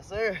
Yes, sir.